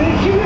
Thank you.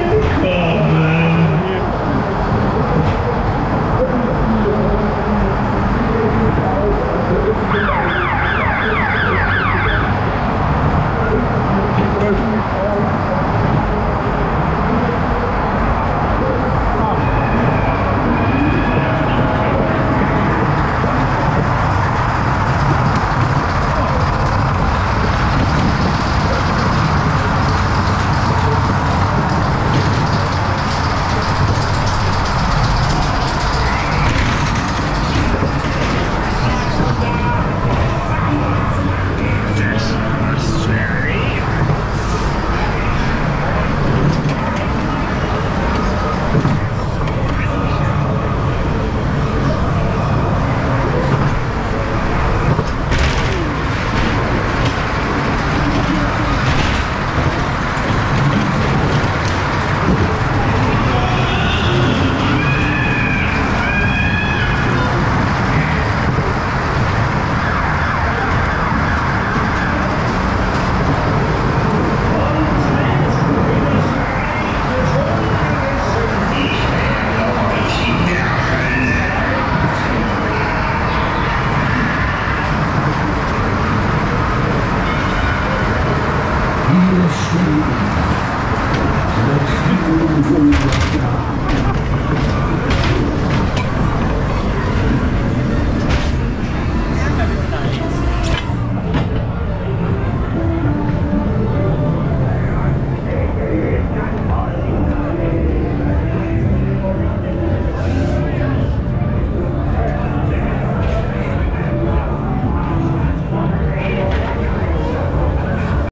Let's